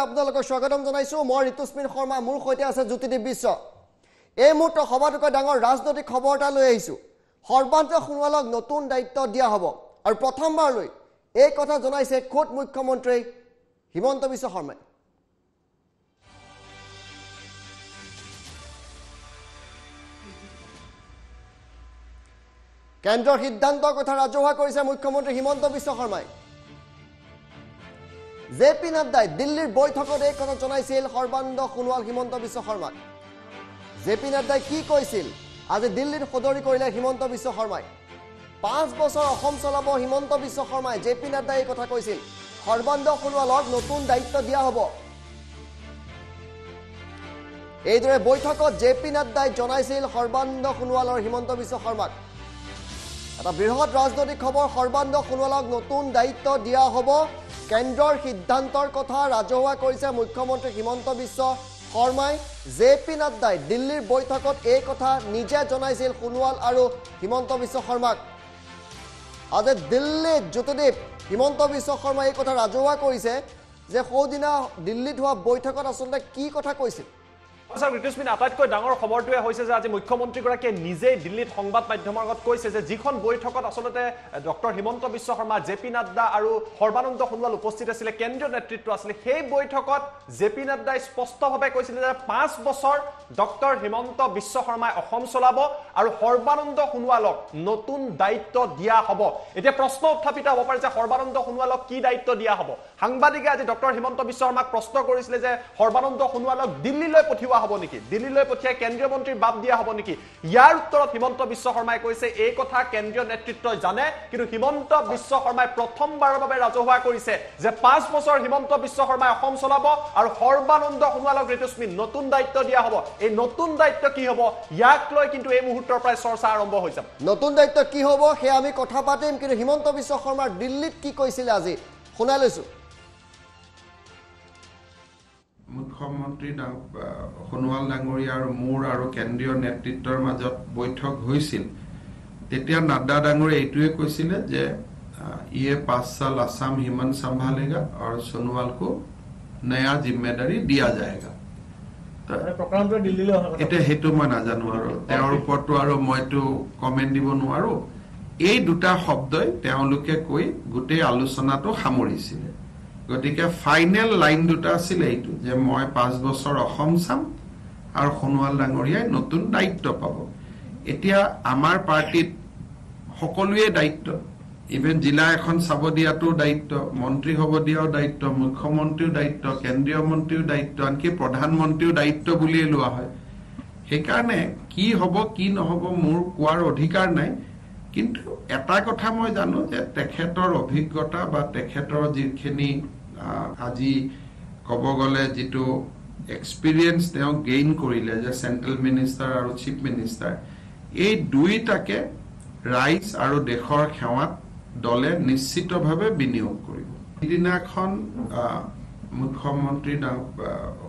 আপোনালোকক স্বাগতম জনাইছো। মই ঋতুস্মিন শৰ্মা মোৰ সৈতে আছে জ্যোতিদীপ বিশ্ব। এই মুহূৰ্তত সবাতোকৈ ডাঙৰ ৰাজনৈতিক খবৰ এটা লৈ আহিছোঁ। সৰ্বান্ত সোণোৱালক নতুন দায়িত্ব দিয়া হ'ব। আৰু প্ৰথমবাৰলৈ এই কথা জনাইছে খোদ মুখ্যমন্ত্ৰী হিমন্ত বিশ্ব শৰ্মাই। কেন্দ্ৰৰ সিদ্ধান্তৰ কথা ৰাজহুৱা কৰিছে মুখ্যমন্ত্ৰী হিমন্ত বিশ্ব শৰ্মাই। জে পি নাড্ডাই দিল্লীৰ বৈঠকত এই কথা জনাইছিল সৰ্বানন্দ সোণোৱাল হিমন্ত বিশ্ব শৰ্মাক। জে পি নাড্ডাই কি কৈছিল? আজি দিল্লীত সদৰি কৰিলে হিমন্ত বিশ্ব শৰ্মাই। পাঁচ বছৰ অসম চলাব হিমন্ত বিশ্ব শৰ্মাই জে পি নাড্ডাই এই কথা কৈছিল। সৰ্বানন্দ সোণোৱালক নতুন দায়িত্ব দিয়া হ'ব। এইদৰে বৈঠকত জে পি নাড্ডাই জনাইছিল সৰ্বানন্দ সোণোৱাল আৰু হিমন্ত বিশ্ব শৰ্মাক। এটা বৃহৎ ৰাজনৈতিক খবৰ সৰ্বানন্দ সোণোৱালক নতুন দায়িত্ব দিয়া হ'ব। কেন্দ্ৰৰ সিদ্ধান্তৰ কথা ৰাজহুৱা কৰিছে মুখ্যমন্ত্ৰী হিমন্ত বিশ্ব শৰ্মাই। জে পি নাড্ডাই দিল্লীৰ বৈঠকত এই কথা নিজে জনাইছিল সোণোৱাল আৰু হিমন্ত বিশ্ব শৰ্মাক। আজি দিল্লীত জ্যোতিদীপ হিমন্ত বিশ্ব শৰ্মাই এই কথা ৰাজহুৱা কৰিছে যে সৌদিনা দিল্লীত হোৱা বৈঠকত আচলতে কি কথা কৈছিল? ছাৰ ঋতুস্মিন আটাইতকৈ ডাঙৰ খবৰটোৱে হৈছে যে আজি মুখ্যমন্ত্ৰীগৰাকীয়ে নিজেই দিল্লীত সংবাদ মাধ্যমৰ আগত কৈছে যে যিখন বৈঠকত আচলতে doctor Himanta Biswa Sarma J P Nadda আৰু সৰ্বানন্দ সোণোৱাল উপস্থিত আছিলে কেন্দ্ৰীয় নেতৃত্ব আছিলে সেই বৈঠকত জে পি নাড্ডাই স্পষ্টভাৱে কৈছিলে যে পাঁচ বছৰ ডক্টৰ হিমন্ত বিশ্ব শৰ্মাই অসম চলাব আৰু সৰ্বানন্দ সোণোৱালক নতুন দায়িত্ব দিয়া হ'ব। এতিয়া প্ৰশ্ন উত্থাপিত হ'ব পাৰে যে সৰ্বানন্দ সোণোৱালক কি দায়িত্ব দিয়া হ'ব? সাংবাদিকে আজি ডক্টৰ হিমন্ত বিশ্ব শৰ্মাক প্ৰশ্ন কৰিছিলে যে সৰ্বানন্দ সোণোৱালক দিল্লীলৈ পঠিওৱা হ'ব নেকি? দিল্লীলৈ পঠিয়াই কেন্দ্ৰীয় মন্ত্ৰীৰ বাব দিয়া হ'ব নেকি? ইয়াৰ উত্তৰত হিমন্ত বিশ্ব শৰ্মাই কৈছে এই কথা কেন্দ্ৰীয় নেতৃত্বই জানে কিন্তু হিমন্ত বিশ্ব শৰ্মাই প্ৰথমবাৰৰ বাবে ৰাজহুৱা কৰিছে যে পাঁচ বছৰ হিমন্ত বিশ্ব শৰ্মাই অসম চলাব আৰু সৰ্বানন্দ সোণোৱালক ঋতুস্মিন নতুন দায়িত্ব দিয়া হ'ব। এই নতুন দায়িত্ব কি হ'ব? ইয়াক লৈ কিন্তু এই মুহূৰ্তৰ পৰাই চৰ্চা আৰম্ভ হৈ যাব। নতুন দায়িত্ব কি হ'ব? সেয়া আমি কথা পাতিম কিন্তু হিমন্ত বিশ্ব শৰ্মাৰ দিল্লীত কি কৈছিলে আজি? শুনাই লৈছোঁ। মুখ্যমন্ত্ৰী আহ, সোণোৱাল ডাঙৰীয়া আৰু মোৰ আৰু কেন্দ্ৰীয় নেতৃত্বৰ মাজত বৈঠক হৈছিল। তেতিয়া নাড্ডা ডাঙৰীয়া এইটোৱে কৈছিলে যে ইয়ে পাঁচ সাল আছাম হিমন্ত চম্ভালেগা আৰু সোণোৱালকো নয়া জিম্মেদাৰী দিয়া যায়গা। এতিয়া সেইটো মই নাজানো আৰু। তেওঁৰ ওপৰতো আৰু মইতো কমেণ্ট দিব নোৱাৰো। এই দুটা শব্দই তেওঁলোকে কৈ গোটেই আলোচনাটো সামৰিছিলে। গতিকে ফাইনেল লাইন দুটা আছিলে এইটো যে মই পাঁচ বছৰ অসম চাম আৰু সোণোৱাল ডাঙৰীয়াই নতুন দায়িত্ব পাব। এতিয়া আমাৰ পাৰ্টিত সকলোৱে দায়িত্ব ইভেন জিলা এখন চাব দিয়াটো দায়িত্ব মন্ত্ৰী হ'ব দিয়াও দায়িত্ব মুখ্যমন্ত্ৰীও দায়িত্ব কেন্দ্ৰীয় মন্ত্ৰীও দায়িত্ব আনকি প্ৰধানমন্ত্ৰীও দায়িত্ব বুলিয়ে লোৱা হয়। সেইকাৰণে কি হ'ব কি নহ'ব মোৰ কোৱাৰ অধিকাৰ নাই। কিন্তু এটা কথা মই জানো যে তেখেতৰ অভিজ্ঞতা বা তেখেতৰ যিখিনি আজি ক'ব গ'লে যিটো এক্সপিৰিয়েঞ্চ তেওঁ গেইন কৰিলে যে চেণ্ট্ৰেল মিনিষ্টাৰ আৰু চিফ মিনিষ্টাৰ এই দুইটাকে ৰাইজ আৰু দেশৰ সেৱাত দলে নিশ্চিতভাৱে বিনিয়োগ কৰিব। সিদিনাখন মুখ্যমন্ত্ৰী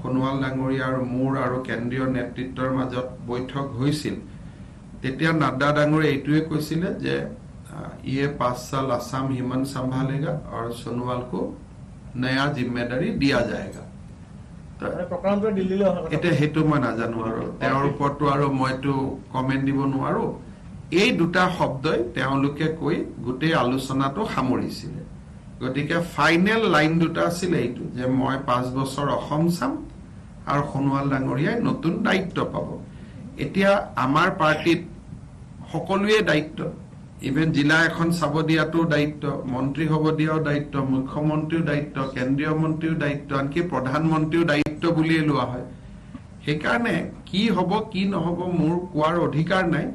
সোণোৱাল ডাঙৰীয়া আৰু মোৰ আৰু কেন্দ্ৰীয় নেতৃত্বৰ মাজত বৈঠক হৈছিল। তেতিয়া নাড্ডা ডাঙৰীয়া এইটোৱে কৈছিলে যে ইয়ে পাঁচ সাল আছাম হিমন্ত চম্ভালেগা আৰু সোণোৱালকো নয়া জিম্মেদাৰী দিয়া যায়গা এতিয়া সেইটো মই নাজানো আৰু তেওঁৰ ওপৰতো আৰু মইতো কমেণ্ট দিব নোৱাৰো এই দুটা শব্দই তেওঁলোকে কৈ গোটেই আলোচনাটো সামৰিছিলে গতিকে ফাইনেল লাইন দুটা আছিলে এইটো যে মই পাঁচ বছৰ অসম চাম আৰু সোণোৱাল ডাঙৰীয়াই নতুন দায়িত্ব পাব এতিয়া আমাৰ পাৰ্টিত সকলোৱে দায়িত্ব। ইভেন জিলা এখন চাব দিয়াটো দায়িত্ব মন্ত্ৰী হ'ব দিয়াও দায়িত্ব মুখ্যমন্ত্ৰীও দায়িত্ব কেন্দ্ৰীয় মন্ত্ৰীও দায়িত্ব আনকি প্ৰধানমন্ত্ৰীও দায়িত্ব বুলিয়ে লোৱা হয়। সেইকাৰণে কি হ'ব কি নহ'ব মোৰ কোৱাৰ অধিকাৰ নাই।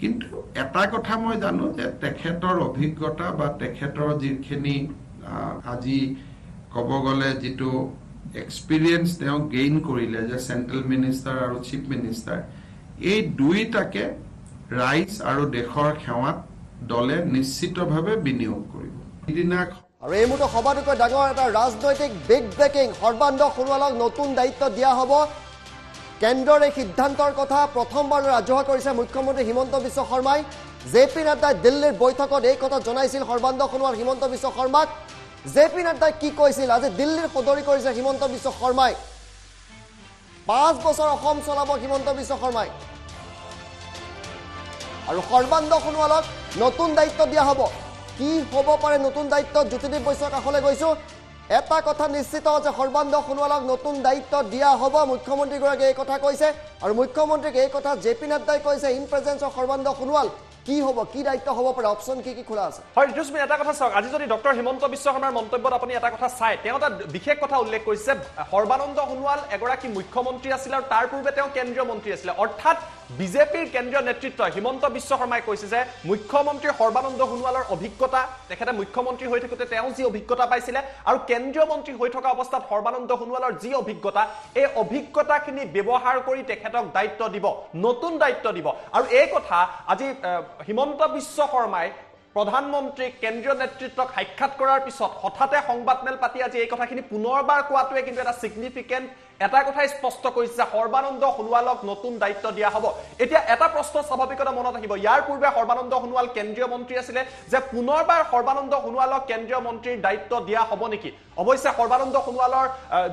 কিন্তু এটা কথা মই জানো যে তেখেতৰ অভিজ্ঞতা বা তেখেতৰ যিখিনি আজি ক'ব গ'লে যিটো এক্সপিৰিয়েঞ্চ তেওঁ গেইন কৰিলে যে চেণ্ট্ৰেল মিনিষ্টাৰ আৰু চিফ মিনিষ্টাৰ এই দুইটাকে ৰাইজ আৰু দেশৰ সেৱাত দলে নিশ্চিতভাৱে বিনিয়োগ কৰিব। সিদিনা আৰু এই মুহূৰ্তত সবাতোকৈ ডাঙৰ এটা ৰাজনৈতিক বিগ ব্ৰেকিং সৰ্বানন্দ সোণোৱালক নতুন দায়িত্ব দিয়া হ'ব। কেন্দ্ৰৰ এই সিদ্ধান্তৰ কথা প্ৰথমবাৰলৈ ৰাজহুৱা কৰিছে মুখ্যমন্ত্ৰী হিমন্ত বিশ্ব শৰ্মাই। জে পি নাড্ডাই দিল্লীৰ বৈঠকত এই কথা জনাইছিল সৰ্বানন্দ সোণোৱাল হিমন্ত বিশ্ব শৰ্মাক। জে পি নাড্ডাই কি কৈছিল? আজি দিল্লীৰ সদৰি কৰিছে হিমন্ত বিশ্ব শৰ্মাই। পাঁচ বছৰ অসম চলাব হিমন্ত বিশ্ব শৰ্মাই। আৰু সৰ্বানন্দ সোণোৱালক নতুন দায়িত্ব দিয়া হ'ব। কি হ'ব পাৰে নতুন দায়িত্বত জ্যোতিদ্বীপ বৈশ্যৰ কাষলৈ গৈছোঁ। এটা কথা নিশ্চিত যে সৰ্বানন্দ সোণোৱালক নতুন দায়িত্ব দিয়া হ'ব মুখ্যমন্ত্ৰীগৰাকীয়ে এই কথা কৈছে। আৰু মুখ্যমন্ত্ৰীক এই কথা জে পি নাড্ডাই কৈছে in presence of Sarbananda Sonowal. কি হ'ব কি দায়িত্ব হ'ব পাৰে অপশ্যন কি কি খোলা আছে? হয় ঋতুস্মিন এটা কথা চাওক আজি যদি ডক্টৰ হিমন্ত বিশ্ব শৰ্মাৰ মন্তব্যত আপুনি এটা কথা চাই তেওঁ এটা বিশেষ কথা উল্লেখ কৰিছে সৰ্বানন্দ সোণোৱাল এগৰাকী মুখ্যমন্ত্ৰী আছিল আৰু তাৰ পূৰ্বে তেওঁ কেন্দ্ৰীয় মন্ত্ৰী আছিলে। অৰ্থাৎ বিজেপিৰ কেন্দ্ৰীয় নেতৃত্ব হিমন্ত বিশ্ব শৰ্মাই কৈছে যে মুখ্যমন্ত্ৰী সৰ্বানন্দ সোণোৱালৰ অভিজ্ঞতা তেখেতে মুখ্যমন্ত্ৰী হৈ থাকোঁতে তেওঁ যি অভিজ্ঞতা পাইছিলে আৰু কেন্দ্ৰীয় মন্ত্ৰী হৈ থকা অৱস্থাত সৰ্বানন্দ সোণোৱালৰ যি অভিজ্ঞতা এই অভিজ্ঞতাখিনি ব্যৱহাৰ কৰি তেখেতক দায়িত্ব দিব নতুন দায়িত্ব দিব। আৰু এই কথা আজি হিমন্ত বিশ্ব শৰ্মাই প্ৰধানমন্ত্ৰীক কেন্দ্ৰীয় নেতৃত্বক সাক্ষাৎ কৰাৰ পিছত হঠাতে সংবাদমেল পাতি আজি এই কথাখিনি পুনৰবাৰ কোৱাটোৱে কিন্তু এটা ছিগনিফিকেণ্ট এটা কথাই স্পষ্ট কৰিছে যে সৰ্বানন্দ সোণোৱালক নতুন দায়িত্ব দিয়া হ'ব। এতিয়া এটা প্ৰশ্ন স্বাভাৱিকতে মনত আহিব। ইয়াৰ পূৰ্বে সৰ্বানন্দ সোণোৱাল কেন্দ্ৰীয় মন্ত্ৰী আছিলে যে পুনৰবাৰ সৰ্বানন্দ সোণোৱালক কেন্দ্ৰীয় মন্ত্ৰীৰ দায়িত্ব দিয়া হ'ব নেকি? অৱশ্যে সৰ্বানন্দ সোণোৱালৰ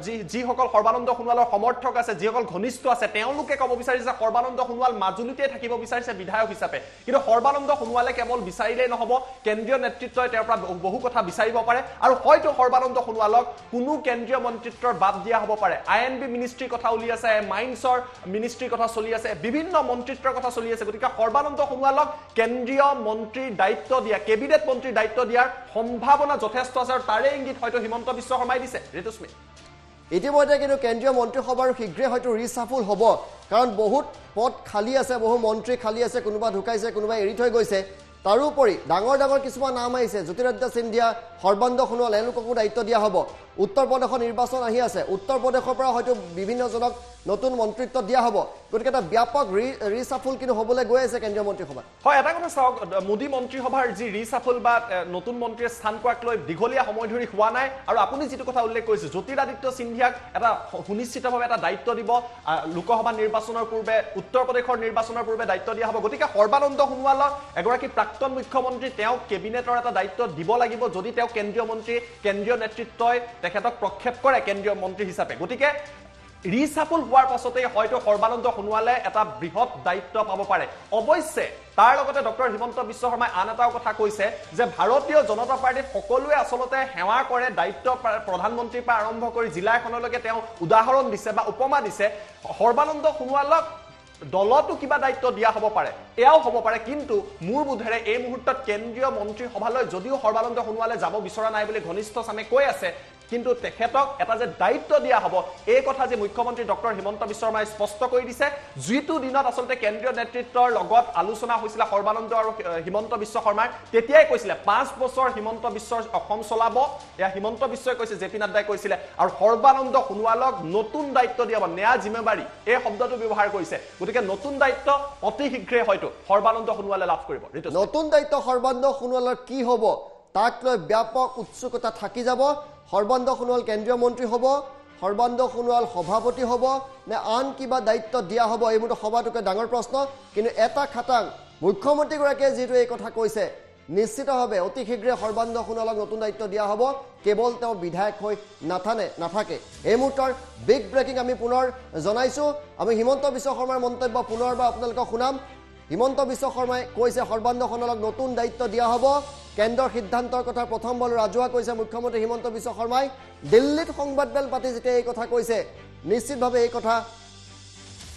যি যিসকল সৰ্বানন্দ সোণোৱালৰ সমৰ্থক আছে যিসকল ঘনিষ্ঠ আছে তেওঁলোকে ক'ব বিচাৰিছে সৰ্বানন্দ সোণোৱাল মাজুলীতে থাকিব বিচাৰিছে বিধায়ক হিচাপে। কিন্তু সৰ্বানন্দ সোণোৱালে কেৱল বিচাৰিলেই নহ'ব কেন্দ্ৰীয় নেতৃত্বই তেওঁৰ পৰা বহু- কথা বিচাৰিব পাৰে আৰু হয়তো সৰ্বানন্দ সোণোৱালক কোনো কেন্দ্ৰীয় মন্ত্ৰিত্বৰ বাদ দিয়া হ'ব পাৰে। আই এন বি মিনিষ্ট্ৰীৰ কথা উলি আছে মাইন্সৰ মিনিষ্ট্ৰীৰ কথা চলি আছে বিভিন্ন মন্ত্ৰিত্বৰ কথা চলি আছে। গতিকে সৰ্বানন্দ সোণোৱালক কেন্দ্ৰীয় মন্ত্ৰীৰ দায়িত্ব দিয়া কেবিনেট মন্ত্ৰীৰ দায়িত্ব দিয়াৰ সম্ভাৱনা যথেষ্ট আছে আৰু তাৰে ইংগিত হয়তো হিমন্ত বিশ্ব শৰ্মাই দিছে ঋতুস্মিত ইতিমধ্যে কিন্তু কেন্দ্ৰীয় মন্ত্ৰীসভাৰ শীঘ্ৰে হয়তো ৰিচাফুল হ'ব কাৰণ বহুত পদ খালী আছে বহু মন্ত্ৰী খালী আছে কোনোবা ঢুকাইছে কোনোবাই এৰি থৈ গৈছে। তাৰোপৰি ডাঙৰ ডাঙৰ কিছুমান নাম আহিছে জ্যোতিৰাদিত্য সিন্ধিয়া সৰ্বানন্দ সোণোৱাল এওঁলোককো দায়িত্ব দিয়া হ'ব। উত্তৰ প্ৰদেশৰ নিৰ্বাচন আহি আছে। উত্তৰ প্ৰদেশৰ পৰা হয়তো বিভিন্নজনক নতুন মন্ত্ৰিত্ব দিয়া হ'ব। গতিকে এটা ব্যাপক ৰিচাফুল কিন্তু হ'বলৈ গৈ আছে কেন্দ্ৰীয় মন্ত্ৰীসভাত। হয় এটা কথা চাওক মোদী মন্ত্ৰীসভাৰ যি ৰিচাফল বা নতুন মন্ত্ৰীয়ে স্থান পোৱাক লৈ দীঘলীয়া সময় ধৰি হোৱা নাই আৰু আপুনি যিটো কথা উল্লেখ কৰিছে জ্যোতিৰাদিত্য সিন্ধিয়াক এটা সুনিশ্চিতভাৱে এটা দায়িত্ব দিব লোকসভা নিৰ্বাচনৰ পূৰ্বে উত্তৰ প্ৰদেশৰ নিৰ্বাচনৰ পূৰ্বে দায়িত্ব দিয়া হ'ব। গতিকে সৰ্বানন্দ সোণোৱালক এগৰাকী প্ৰাক্তন মুখ্যমন্ত্ৰী তেওঁক কেবিনেটৰ এটা দায়িত্ব দিব লাগিব। যদি তেওঁ কেন্দ্ৰীয় মন্ত্ৰী কেন্দ্ৰীয় নেতৃত্বই তেখেতক প্ৰক্ষেপ কৰে কেন্দ্ৰীয় মন্ত্ৰী হিচাপে। গতিকে ৰিচাফুল হোৱাৰ পাছতেই হয়তো সৰ্বানন্দ সোণোৱালে এটা বৃহৎ দায়িত্ব পাব পাৰে। অৱশ্যে তাৰ লগতে ডক্টৰ হিমন্ত বিশ্ব শৰ্মাই আন এটাও কথা কৈছে যে ভাৰতীয় জনতা পাৰ্টীত সকলোৱে আচলতে সেৱা কৰে দায়িত্ব প্ৰা- প্ৰধানমন্ত্ৰীৰ পৰা আৰম্ভ কৰি জিলা এখনলৈকে তেওঁ উদাহৰণ দিছে বা উপমা দিছে। সৰ্বানন্দ সোণোৱালক দলতো কিবা দায়িত্ব দিয়া হ'ব পাৰে এয়াও হ'ব পাৰে। কিন্তু মোৰ বোধেৰে এই মুহূৰ্তত কেন্দ্ৰীয় মন্ত্ৰীসভালৈ যদিও সৰ্বানন্দ সোণোৱালে যাব বিচৰা নাই বুলি ঘনিষ্ঠ চামে কৈ আছে কিন্তু তেখেতক এটা যে দায়িত্ব দিয়া হ'ব এই কথা যে মুখ্যমন্ত্ৰী ডক্টৰ হিমন্ত বিশ্ব শৰ্মাই স্পষ্ট কৰি দিছে। যিটো দিনত আচলতে কেন্দ্ৰীয় নেতৃত্বৰ লগত আলোচনা হৈছিলে সৰ্বানন্দ আৰু হিমন্ত বিশ্ব শৰ্মাৰ তেতিয়াই কৈছিলে পাঁচ বছৰ হিমন্ত বিশ্বৰ অসম চলাব। এয়া হিমন্ত বিশ্বই কৈছে জে পি নাড্ডাই কৈছিলে। আৰু সৰ্বানন্দ সোণোৱালক নতুন দায়িত্ব দিয়া হ'ব। নেয়া জিম্মেবাৰী এই শব্দটো ব্যৱহাৰ কৰিছে। গতিকে নতুন দায়িত্ব অতি শীঘ্ৰে হয়তো সৰ্বানন্দ সোণোৱালে লাভ কৰিব। নতুন দায়িত্ব সৰ্বানন্দ সোণোৱালৰ কি হ'ব? তাক লৈ ব্যাপক উৎসুকতা থাকি যাব। সৰ্বানন্দ সোণোৱাল কেন্দ্ৰীয় মন্ত্ৰী হ'ব সৰ্বানন্দ সোণোৱাল সভাপতি হ'ব নে আন কিবা দায়িত্ব দিয়া হ'ব এই মুহূৰ্তত সভাটোকে ডাঙৰ প্ৰশ্ন। কিন্তু এটা খাটাং মুখ্যমন্ত্ৰীগৰাকীয়ে যিটো এই কথা কৈছে নিশ্চিতভাৱে অতি শীঘ্ৰে সৰ্বানন্দ সোণোৱালক নতুন দায়িত্ব দিয়া হ'ব কেৱল তেওঁ বিধায়ক হৈ নাথানে নাথাকে। এই মুহূৰ্তৰ বিগ ব্ৰেকিং আমি পুনৰ জনাইছোঁ। আমি হিমন্ত বিশ্ব শৰ্মাৰ মন্তব্য পুনৰবাৰ আপোনালোকক শুনাম। হিমন্ত বিশ্ব শৰ্মাই কৈছে সৰ্বানন্দ সোণোৱালক নতুন দায়িত্ব দিয়া হ'ব। কেন্দ্ৰৰ সিদ্ধান্তৰ কথা প্ৰথমবাৰ ৰাজহুৱা কৈছে মুখ্যমন্ত্ৰী হিমন্ত বিশ্ব শৰ্মাই। দিল্লীত সংবাদমেল পাতি যেতিয়া এই কথা কৈছে নিশ্চিতভাৱে এই কথা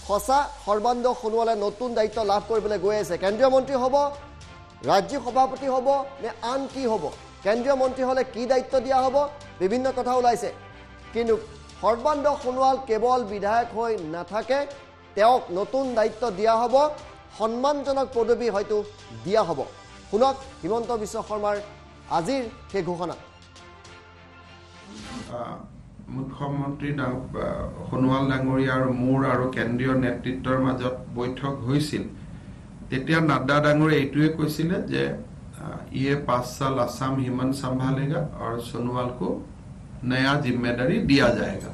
সঁচা সৰ্বানন্দ সোণোৱালে নতুন দায়িত্ব লাভ কৰিবলৈ গৈ আছে। কেন্দ্ৰীয় মন্ত্ৰী হ'ব ৰাজ্যিক সভাপতি হ'ব নে আন কি হ'ব? কেন্দ্ৰীয় মন্ত্ৰী হ'লে কি দায়িত্ব দিয়া হ'ব? বিভিন্ন কথা ওলাইছে। কিন্তু সৰ্বানন্দ সোণোৱাল কেৱল বিধায়ক হৈ নাথাকে তেওঁক নতুন দায়িত্ব দিয়া হ'ব। সন্মানজনক পদবী হয়তো দিয়া হ'ব। শুনক হিমন্ত বিশ্ব শৰ্মাৰ আজিৰ সেই ঘোষণা। মুখ্যমন্ত্ৰী সোণোৱাল ডাঙৰীয়া আৰু মোৰ আৰু কেন্দ্ৰীয় নেতৃত্বৰ মাজত বৈঠক হৈছিল। তেতিয়া নাড্ডা ডাঙৰীয়া এইটোৱে কৈছিলে যে ইয়ে পাঁচ সাল আসাম হিমন্ত সম্ভালেগা আৰু সোণোৱালকো নয়া জিম্মেদাৰি দিয়া যায়গা।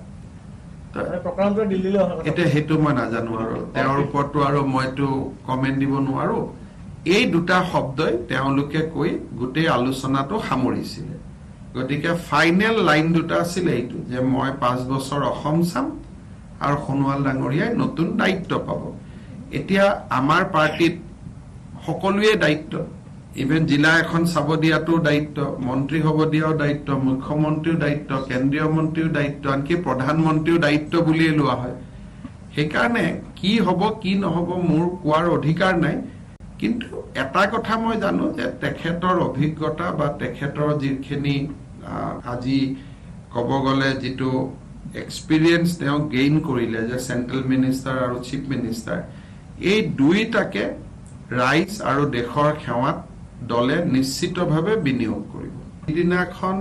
এতিয়া সেইটো মই নাজানো আৰু। তেওঁৰ ওপৰতো আৰু মইতো কমেণ্ট দিব নোৱাৰো। এই দুটা শব্দই তেওঁলোকে কৈ গোটেই আলোচনাটো সামৰিছিলে। গতিকে ফাইনেল লাইন দুটা আছিল এইটো যে মই পাঁচ বছৰ অসম চাম আৰু সোণোৱাল ডাঙৰীয়াই নতুন দায়িত্ব পাব। এতিয়া আমাৰ পাৰ্টিত সকলোৱে দায়িত্ব। ইভেন জিলা এখন চাব দিয়াটো দায়িত্ব মন্ত্ৰী হ'ব দিয়াও দায়িত্ব মুখ্যমন্ত্ৰীও দায়িত্ব কেন্দ্ৰীয় মন্ত্ৰীও দায়িত্ব আনকি প্ৰধানমন্ত্ৰীও দায়িত্ব বুলিয়ে লোৱা হয়। সেইকাৰণে কি হ'ব কি নহ'ব মোৰ কোৱাৰ অধিকাৰ নাই। কিন্তু এটা কথা মই জানো যে তেখেতৰ অভিজ্ঞতা বা তেখেতৰ যিখিনি আজি ক'ব গ'লে যিটো এক্সপিৰিয়েঞ্চ তেওঁ গেইন কৰিলে যে চেণ্ট্ৰেল মিনিষ্টাৰ আৰু চিফ মিনিষ্টাৰ এই দুইটাকে ৰাইজ আৰু দেশৰ সেৱাত দলে নিশ্চিতভাৱে বিনিয়োগ কৰিব। সিদিনাখন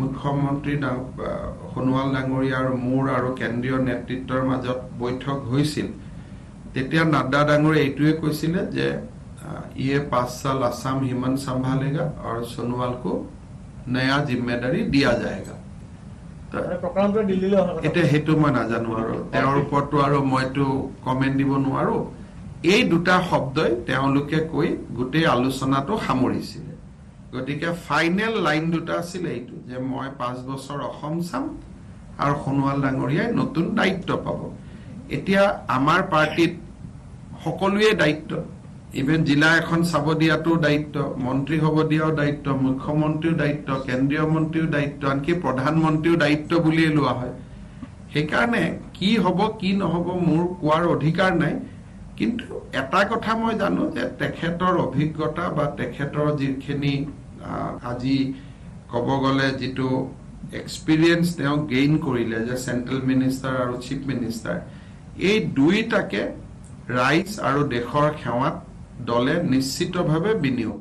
মুখ্যমন্ত্ৰী সোণোৱাল ডাঙৰীয়া আৰু মোৰ আৰু কেন্দ্ৰীয় নেতৃত্বৰ মাজত বৈঠক হৈছিল। তেতিয়া নাড্ডা ডাঙৰীয়া এইটোৱে কৈছিলে যে ইয়ে পাঁচ চাল আছাম হিমন্ত সম্ভালেগা আৰু সোণোৱালকো নয়া জিম্মেদাৰি দিয়া যায়গা। এতিয়া সেইটো মই নাজানো আৰু। তেওঁৰ ওপৰতো আৰু মইতো কমেণ্ট দিব নোৱাৰো। এই দুটা শব্দই তেওঁলোকে কৈ গোটেই আলোচনাটো সামৰিছিলে। গতিকে ফাইনেল লাইন দুটা আছিল এইটো যে মই পাঁচ বছৰ অসম চাম আৰু সোণোৱাল ডাঙৰীয়াই নতুন দায়িত্ব পাব। এতিয়া আমাৰ পাৰ্টিত সকলোৱে দায়িত্ব ইভেন জিলা এখন চাব দিয়াটো দায়িত্ব মন্ত্ৰী হ'ব দিয়াও দায়িত্ব মুখ্যমন্ত্ৰীও দায়িত্ব কেন্দ্ৰীয় মন্ত্ৰীও দায়িত্ব আনকি প্ৰধানমন্ত্ৰীও দায়িত্ব বুলিয়ে লোৱা হয়। সেইকাৰণে কি হ'ব কি নহ'ব মোৰ কোৱাৰ অধিকাৰ নাই। কিন্তু এটা কথা মই জানো যে তেখেতৰ অভিজ্ঞতা বা তেখেতৰ যিখিনি আজি ক'ব গ'লে যিটো এক্সপিৰিয়েঞ্চ তেওঁ গেইন কৰিলে যে চেণ্ট্ৰেল মিনিষ্টাৰ আৰু চিফ মিনিষ্টাৰ এই দুইটাকে ৰাইজ আৰু দেশৰ সেৱাত দলে নিশ্চিতভাৱে বিনিয়োগ